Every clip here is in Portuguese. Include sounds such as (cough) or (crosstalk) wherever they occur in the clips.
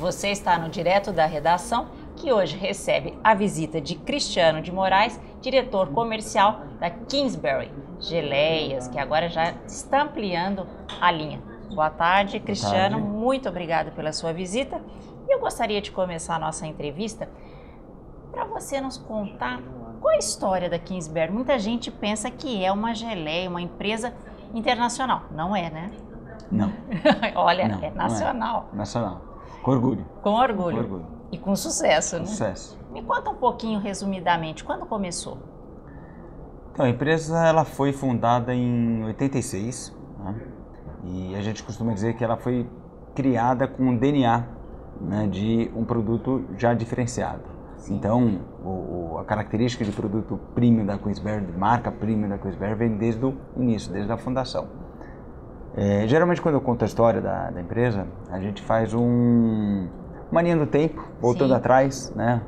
Você está no Direto da Redação, que hoje recebe a visita de Cristiano de Moraes, diretor comercial da Kingsbury Geleias, que agora já está ampliando a linha. Boa tarde, Cristiano, Boa tarde. muito obrigado pela sua visita. E eu gostaria de começar a nossa entrevista para você nos contar qual é a história da Kingsbury. Muita gente pensa que é uma geleia, uma empresa internacional. Não é, né? Não. (laughs) Olha, não, é nacional. É. Nacional. Com orgulho. Com orgulho. Com orgulho. E com sucesso, né? Sucesso. Me conta um pouquinho, resumidamente, quando começou? Então, a empresa ela foi fundada em 86 né? e a gente costuma dizer que ela foi criada com um DNA né, de um produto já diferenciado. Sim. Então, o, o, a característica de produto premium da Queensberry, de marca premium da Queensberry, vem desde o início, desde a fundação. É, geralmente, quando eu conto a história da, da empresa, a gente faz um, uma linha do tempo, voltando Sim. atrás, né?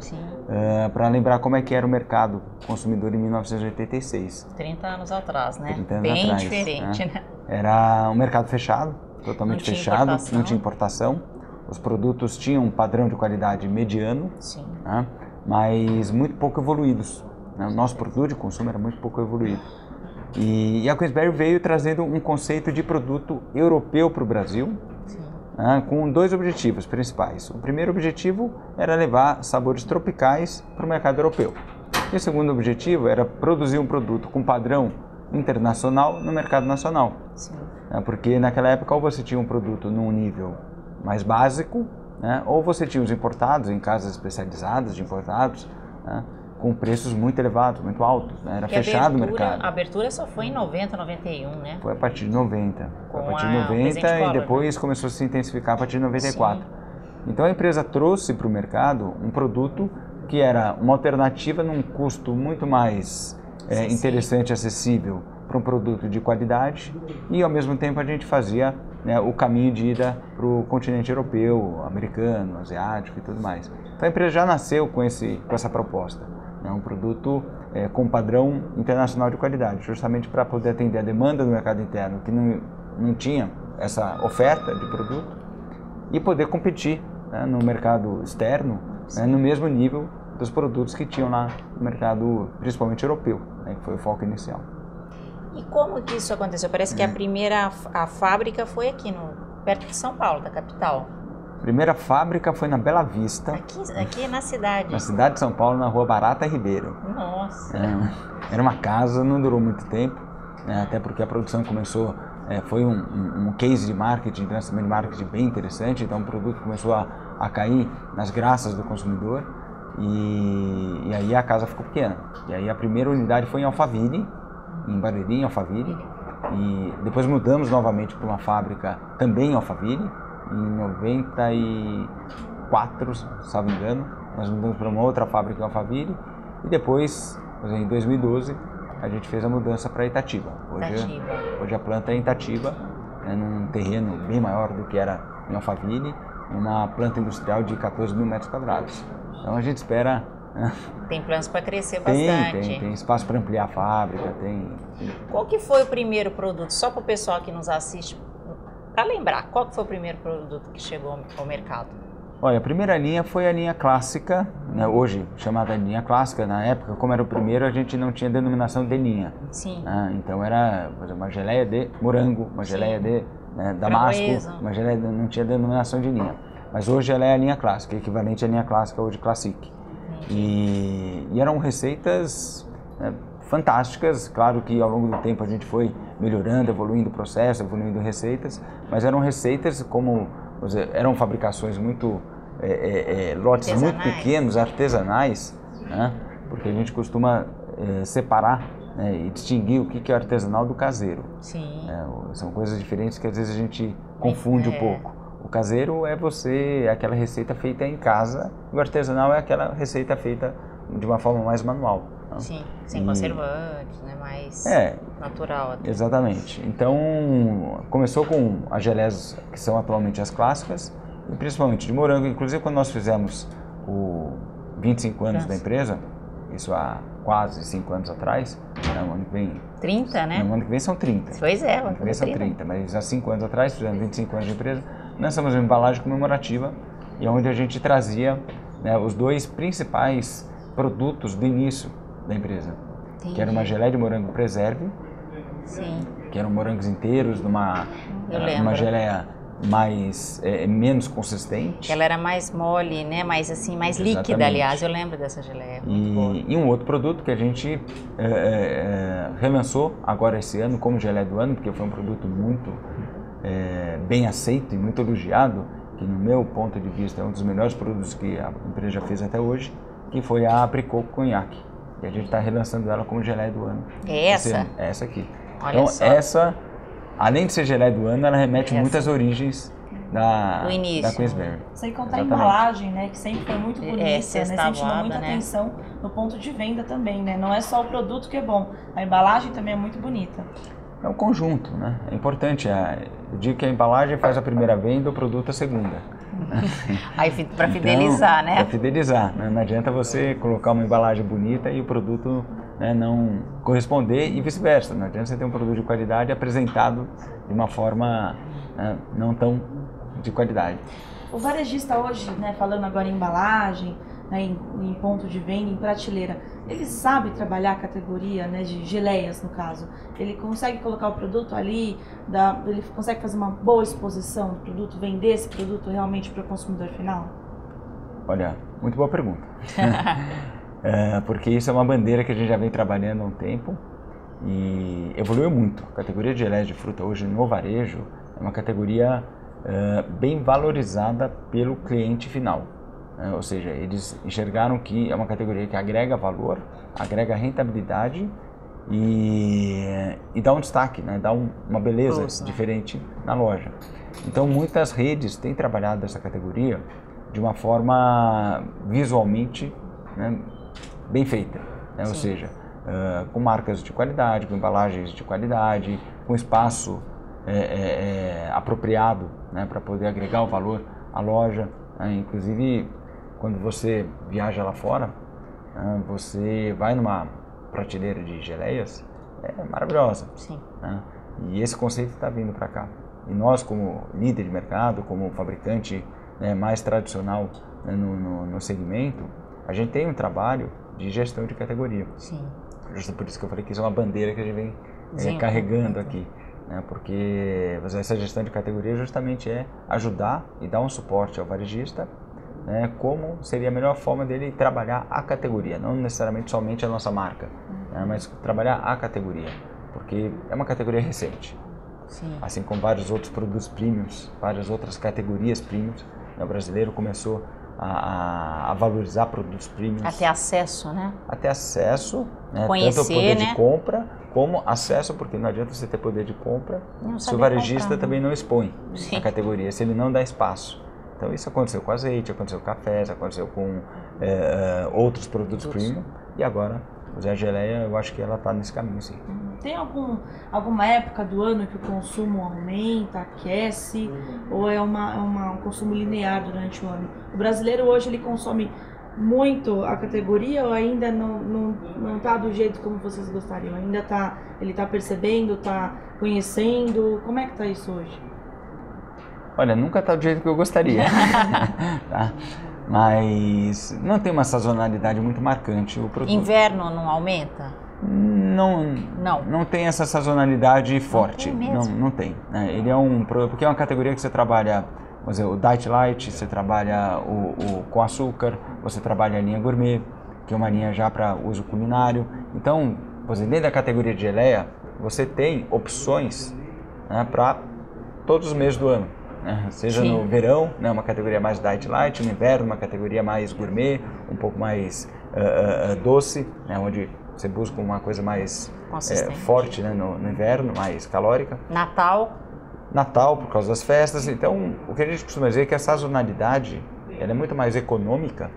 É, para lembrar como é que era o mercado consumidor em 1986. 30 anos atrás, né? 30 anos Bem atrás, diferente, né? né? Era um mercado fechado, totalmente não fechado, importação. não tinha importação. Os produtos tinham um padrão de qualidade mediano, né? mas muito pouco evoluídos. Né? O nosso produto de consumo era muito pouco evoluído. E, e a Queensberry veio trazendo um conceito de produto europeu para o Brasil, né, com dois objetivos principais. O primeiro objetivo era levar sabores tropicais para o mercado europeu. E o segundo objetivo era produzir um produto com padrão internacional no mercado nacional. Né, porque naquela época ou você tinha um produto num nível mais básico, né, ou você tinha os importados em casas especializadas de importados, né, com preços muito elevados, muito altos. Né? Era Porque fechado abertura, o mercado. A abertura só foi em 90, 91, né? Foi a partir de 90. Foi a Com partir de a- o 90 presidente e Collor, depois começou a se intensificar a partir de 94. Então a empresa trouxe para o mercado um produto que era uma alternativa num custo muito mais é, interessante e acessível para um produto de qualidade e ao mesmo tempo a gente fazia né, o caminho de ida para o continente europeu, americano, asiático e tudo mais. Então a empresa já nasceu com, esse, com essa proposta. É um produto é, com padrão internacional de qualidade, justamente para poder atender a demanda do mercado interno, que não, não tinha essa oferta de produto, e poder competir né, no mercado externo né, no mesmo nível dos produtos que tinham lá no mercado, principalmente europeu, né, que foi o foco inicial. E como que isso aconteceu? Parece que a primeira a fábrica foi aqui no perto de São Paulo, da capital. A primeira fábrica foi na Bela Vista, Aqui, aqui na cidade. na cidade de São Paulo, na rua Barata Ribeiro. Nossa. É, era uma casa, não durou muito tempo, né, até porque a produção começou, é, foi um, um, um case de marketing, de lançamento de marketing bem interessante, então o produto começou a, a cair nas graças do consumidor e, e aí a casa ficou pequena. E aí a primeira unidade foi em Alphaville, em Barueri, em Alphaville, e depois mudamos novamente para uma fábrica também em Alphaville, em 94, se não me engano, nós mudamos para uma outra fábrica em Alphaville e depois, em 2012, a gente fez a mudança para Itatiba. Hoje, Itatiba. hoje a planta é em Itatiba, né, num terreno bem maior do que era em Alphaville, uma planta industrial de 14 mil metros quadrados. Então a gente espera. né, Tem planos para crescer Tem, bastante. tem, tem espaço para ampliar a fábrica, tem. Qual que foi o primeiro produto? Só para o pessoal que nos assiste, para lembrar, qual que foi o primeiro produto que chegou ao mercado? Olha, a primeira linha foi a linha clássica, né, hoje chamada linha clássica. Na época, como era o primeiro, a gente não tinha denominação de linha. Sim. né, Então era exemplo, uma geleia de morango, uma Sim. geleia de né, damasco, uma geleia de, não tinha denominação de linha. Mas hoje ela é a linha clássica, equivalente à linha clássica hoje Classic. E, e eram receitas né, fantásticas, claro que ao longo do tempo a gente foi melhorando, evoluindo o processo, evoluindo receitas, mas eram receitas como dizer, eram fabricações muito é, é, é, lotes muito Artesanais. pequenos, artesanais, né? porque a gente costuma é, separar né, e distinguir o que é artesanal do caseiro. Sim. O- São coisas diferentes que às vezes a gente confunde é. um pouco. O caseiro é você, é aquela receita feita em casa, e o artesanal é aquela receita feita de uma forma mais manual. Né? Sim, sem E- conservantes, né? Mais É, natural até. Exatamente. Então, começou com as geleias que são atualmente as clássicas, e principalmente de morango. Inclusive, quando nós fizemos o 25 anos Nossa. da empresa, isso há quase 5 anos atrás, né, o ano que vem, 30, né? no ano que vem são 30. Pois é, No ano que vem são 30. 30, mas há 5 anos atrás, fizemos 25 anos de empresa, lançamos uma embalagem comemorativa e onde a gente trazia né, os dois principais produtos do início da empresa, Entendi. que era uma geleia de morango preserve, Sim. que eram morangos inteiros numa, uma geleia mais é, menos consistente. Ela era mais mole, né? Mais assim, mais Exatamente. líquida, aliás. Eu lembro dessa geleia. E, e, um outro produto que a gente é, é, relançou agora esse ano como geleia do ano, porque foi um produto muito bem aceito e muito elogiado, que no meu ponto de vista é um dos melhores produtos que a empresa já fez até hoje, que foi a Apricot Cognac. E a gente está relançando ela como geleia do ano. É essa? É essa aqui. Olha então, só. essa além de ser geleia do ano, ela remete Essa. muitas origens da, início. da Queensberry. Sem contar Exatamente. a embalagem, né? Que sempre foi muito é, bonita, é, né? Sempre chamou muita né? atenção no ponto de venda também, né? Não é só o produto que é bom, a embalagem também é muito bonita. É um conjunto, né? É importante. Eu digo que a embalagem faz a primeira venda, o produto a segunda. (laughs) Aí para fidelizar, então, né? Para fidelizar. Né? Não adianta você colocar uma embalagem bonita e o produto né, não corresponder e vice-versa. Não adianta você ter um produto de qualidade apresentado de uma forma né, não tão de qualidade. O varejista hoje, né, falando agora em embalagem, né, em, em, ponto de venda, em prateleira, ele sabe trabalhar a categoria né, de geleias, no caso. Ele consegue colocar o produto ali, dá, ele consegue fazer uma boa exposição do produto, vender esse produto realmente para o consumidor final? Olha, muito boa pergunta. (laughs) é, porque isso é uma bandeira que a gente já vem trabalhando há um tempo e evoluiu muito. A categoria de geleias de fruta hoje no varejo é uma categoria é, bem valorizada pelo cliente final. É, ou seja, eles enxergaram que é uma categoria que agrega valor, agrega rentabilidade e, e dá um destaque, né? dá um, uma beleza Nossa. diferente na loja. Então muitas redes têm trabalhado essa categoria de uma forma visualmente né, bem feita, né? ou seja, uh, com marcas de qualidade, com embalagens de qualidade, com espaço é, é, é, apropriado né, para poder agregar o valor à loja. Né? Inclusive, quando você viaja lá fora, né, você vai numa prateleira de geleias, é maravilhosa. Sim. Né? E esse conceito está vindo para cá. E nós, como líder de mercado, como fabricante né, mais tradicional né, no, no, no segmento, a gente tem um trabalho de gestão de categoria. Sim. Justo por isso que eu falei que isso é uma bandeira que a gente vem é, carregando aqui. Né? Porque essa gestão de categoria justamente é ajudar e dar um suporte ao varejista né, como seria a melhor forma dele trabalhar a categoria, não necessariamente somente a nossa marca, né, mas trabalhar a categoria, porque é uma categoria recente. Sim. Assim como vários outros produtos premiums, várias outras categorias premiums, né, o brasileiro começou a, a, valorizar produtos premiums. Até acesso, né? Até acesso, né? Conhecer, tanto o poder né? de compra como acesso, porque não adianta você ter poder de compra se o varejista comprar, também não expõe Sim. a categoria, se ele não dá espaço. Então isso aconteceu com azeite, aconteceu com cafés, aconteceu com é, outros produtos premium e agora o Zé Geleia, eu acho que ela está nesse caminho, sim. Tem algum, alguma época do ano que o consumo aumenta, aquece, ou é, uma, é uma, um consumo linear durante o ano? O brasileiro hoje ele consome muito a categoria ou ainda não não não está do jeito como vocês gostariam? Ainda tá ele está percebendo, está conhecendo? Como é que está isso hoje? Olha, nunca está do jeito que eu gostaria, (laughs) tá? Mas não tem uma sazonalidade muito marcante o produto. Inverno não aumenta? Não, não, não tem essa sazonalidade forte. Não, tem não, não tem. Né? Ele é um porque é uma categoria que você trabalha, vamos dizer, o diet light, você trabalha o, o com açúcar, você trabalha a linha gourmet, que é uma linha já para uso culinário. Então, você dentro da categoria de geleia, você tem opções né, para todos os meses do ano né? seja Sim. no verão, né, uma categoria mais diet light, no inverno uma categoria mais gourmet, um pouco mais uh, uh, doce, né, onde você busca uma coisa mais é, forte né, no, no, inverno, mais calórica. Natal. Natal, por causa das festas. Então, o que a gente costuma dizer é que a sazonalidade ela é muito mais econômica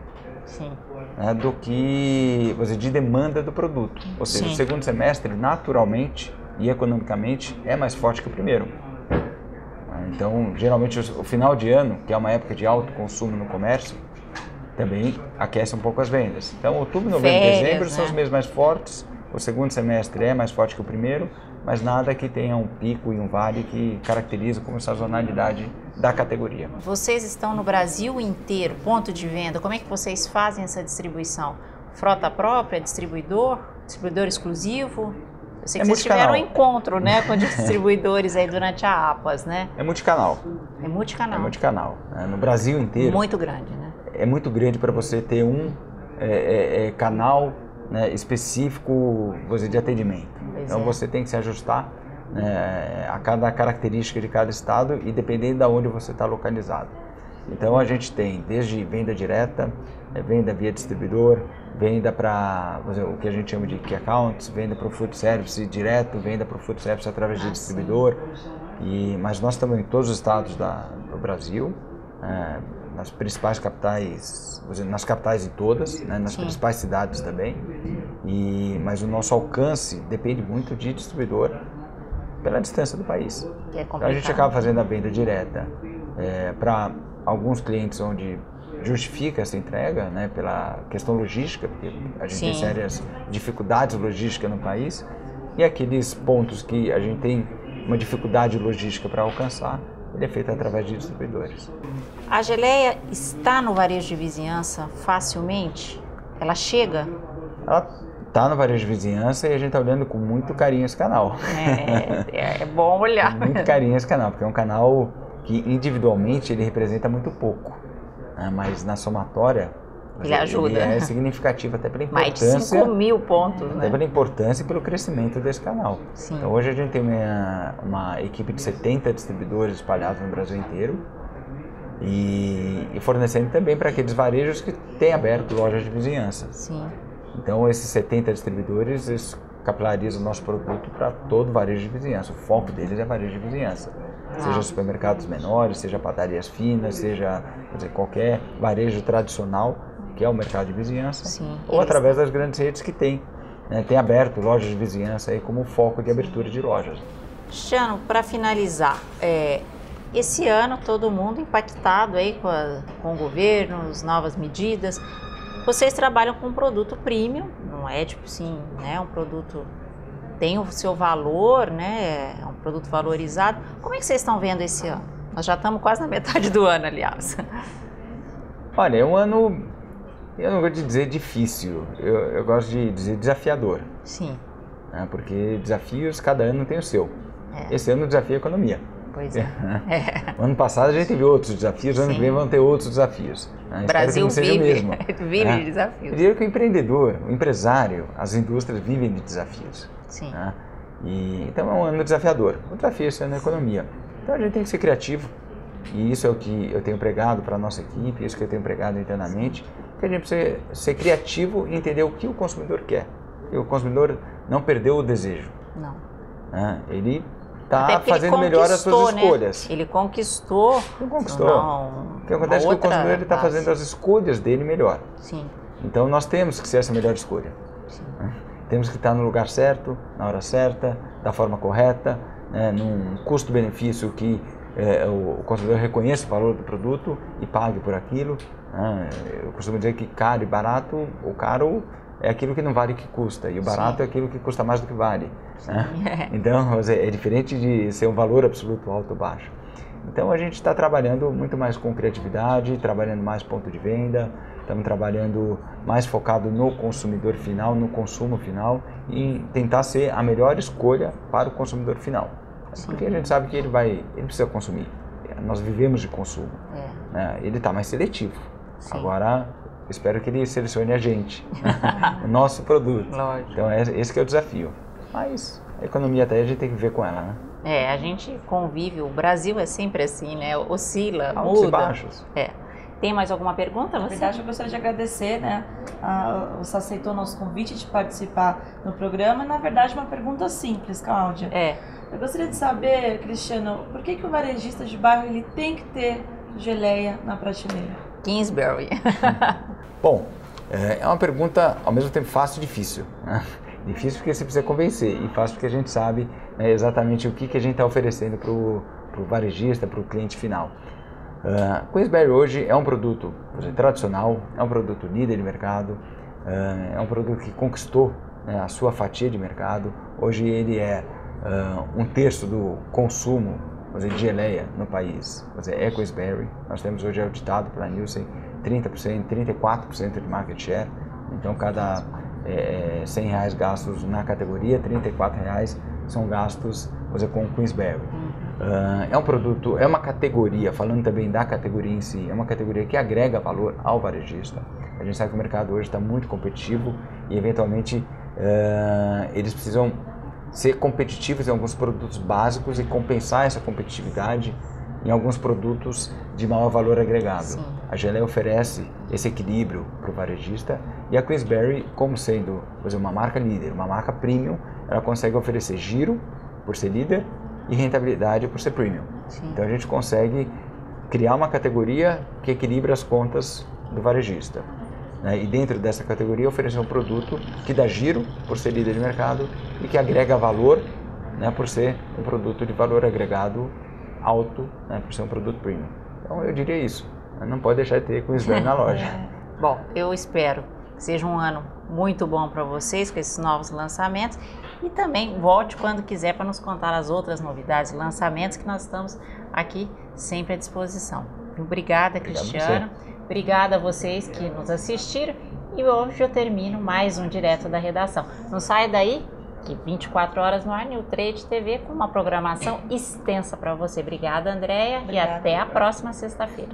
né, do que dizer, de demanda do produto. Ou seja, Sim. o segundo semestre, naturalmente e economicamente, é mais forte que o primeiro. Então, geralmente, o final de ano, que é uma época de alto consumo no comércio, também aquece um pouco as vendas. Então, outubro, novembro e dezembro né? são os meses mais fortes. O segundo semestre é mais forte que o primeiro mas nada que tenha um pico e um vale que caracteriza como sazonalidade da categoria. Vocês estão no Brasil inteiro, ponto de venda. Como é que vocês fazem essa distribuição? Frota própria, distribuidor, distribuidor exclusivo? Eu sei que é vocês tiveram um encontro né, com (laughs) distribuidores aí durante a APAS, né? É multicanal. É multicanal. É multicanal. É, no Brasil inteiro. Muito grande, né? É muito grande para você ter um é, é, é, canal né, específico dizer, de atendimento. Pois então é. você tem que se ajustar né, a cada característica de cada estado e dependendo de onde você está localizado. Então a gente tem desde venda direta, é, venda via distribuidor, venda para o que a gente chama de key accounts, venda para o food service direto, venda para o food service através de ah, distribuidor. E, mas nós estamos em todos os estados da, do Brasil, é, nas principais capitais, nas capitais de todas, né, nas Sim. principais cidades também. E, mas o nosso alcance depende muito de distribuidor pela distância do país. É então a gente acaba fazendo a venda direta é, para alguns clientes onde justifica essa entrega, né, pela questão logística, porque a gente Sim. tem sérias dificuldades logísticas no país, e aqueles pontos que a gente tem uma dificuldade logística para alcançar, ele é feito através de distribuidores. A geleia está no varejo de vizinhança facilmente? Ela chega? Ela está no varejo de vizinhança e a gente está olhando com muito carinho esse canal. É, é, é bom olhar. com muito carinho esse canal, porque é um canal que individualmente ele representa muito pouco, né? mas na somatória ele ajuda. Ele é significativo até pela importância. (laughs) Mais de 5 mil pontos, até né? pela importância e pelo crescimento desse canal. Sim. Então hoje a gente tem uma, uma equipe de 70 distribuidores espalhados no Brasil inteiro e, e fornecendo também para aqueles varejos que têm aberto lojas de vizinhança. Sim. Então esses 70 distribuidores eles capilarizam o nosso produto para todo varejo de vizinhança. O foco deles é varejo de vizinhança seja supermercados menores, seja padarias finas, seja dizer, qualquer varejo tradicional que é o mercado de vizinhança, Sim, ou através das grandes redes que tem. Né, tem aberto lojas de vizinhança aí como foco de abertura de lojas. Cristiano, para finalizar, é, esse ano todo mundo impactado aí com, a, com o governo, as novas medidas. Vocês trabalham com um produto premium, não é tipo assim, né, um produto tem o seu valor, né? É um produto valorizado. Como é que vocês estão vendo esse ano? Nós já estamos quase na metade do ano, aliás. Olha, é um ano, eu não gosto de dizer difícil, eu, eu gosto de dizer desafiador. Sim. Né? Porque desafios, cada ano tem o seu. É. Esse ano o desafio é a economia. Pois é. é. (laughs) ano passado a gente teve outros desafios, ano que vem vão ter outros desafios. Né? Brasil vive, mesmo, (laughs) vive né? de desafios. Eu diria que o empreendedor, o empresário, as indústrias vivem de desafios. Sim. Né? E, então é um ano desafiador. O desafio é na economia. Então a gente tem que ser criativo. E isso é o que eu tenho pregado para a nossa equipe, isso que eu tenho pregado internamente, que a gente precisa ser criativo e entender o que o consumidor quer. E o consumidor não perdeu o desejo. Não. Né? Ele está fazendo melhor as suas né? escolhas. Ele conquistou. Ele conquistou. Não, o que acontece é que o consumidor está fazendo as escolhas dele melhor. Sim. Então nós temos que ser essa melhor escolha. Sim. Temos que estar no lugar certo, na hora certa, da forma correta, né, num custo-benefício que é, o consumidor reconheça o valor do produto e pague por aquilo. Né? Eu costumo dizer que caro e barato, o caro é aquilo que não vale o que custa e o barato Sim. é aquilo que custa mais do que vale. Né? (laughs) Então, é diferente de ser um valor absoluto alto ou baixo. Então, a gente está trabalhando muito mais com criatividade, trabalhando mais ponto de venda, Estamos trabalhando mais focado no consumidor final, no consumo final e tentar ser a melhor escolha para o consumidor final. Sim. Porque a gente sabe que ele vai, ele precisa consumir. Nós vivemos de consumo. É. Né? Ele está mais seletivo. Sim. Agora, espero que ele selecione a gente, (laughs) o nosso produto. Lógico. Então, esse que é o desafio. Mas a economia até a gente tem que ver com ela, né? É, a gente convive, o Brasil é sempre assim, né? Oscila, Altos muda. e baixos. É. Tem mais alguma pergunta? Na verdade, eu gostaria de agradecer, né? A, você aceitou nosso convite de participar no programa. Na verdade, uma pergunta simples, Cláudia. É. Eu gostaria de saber, Cristiano, por que, que o varejista de bairro ele tem que ter geleia na prateleira? Kingsbury. (laughs) Bom, é uma pergunta ao mesmo tempo fácil e difícil. (laughs) Difícil porque você precisa convencer e fácil porque a gente sabe né, exatamente o que, que a gente está oferecendo para o varejista, para o cliente final. Uh, hoje é um produto dizer, tradicional, é um produto líder de mercado, uh, é um produto que conquistou né, a sua fatia de mercado. Hoje ele é uh, um terço do consumo de geleia no país dizer, é Queensberry. Nós temos hoje auditado pela Nielsen 30%, 34% de market share. Então, cada é, 100 reais gastos na categoria, 34 reais são gastos dizer, com Queensberry. Uh, é um produto, é uma categoria, falando também da categoria em si, é uma categoria que agrega valor ao varejista. A gente sabe que o mercado hoje está muito competitivo e, eventualmente, uh, eles precisam ser competitivos em alguns produtos básicos e compensar essa competitividade em alguns produtos de maior valor agregado. Sim. A Geleia oferece esse equilíbrio para o varejista e a Queensberry, como sendo dizer, uma marca líder, uma marca premium, ela consegue oferecer giro por ser líder e rentabilidade por ser premium. Sim. Então a gente consegue criar uma categoria que equilibra as contas do varejista. Né? E dentro dessa categoria oferecer um produto que dá giro por ser líder de mercado e que agrega valor né, por ser um produto de valor agregado alto, né, por ser um produto premium. Então eu diria isso. Não pode deixar de ter com isso na (laughs) loja. Bom, eu espero que seja um ano muito bom para vocês com esses novos lançamentos e também volte quando quiser para nos contar as outras novidades e lançamentos que nós estamos aqui sempre à disposição. Obrigada, Obrigado Cristiano. Obrigada a vocês que nos assistiram e hoje eu termino mais um direto da redação. Não sai daí que 24 horas no ar, New Trade TV, com uma programação extensa para você. Obrigada, Andréia, e até a próxima sexta-feira.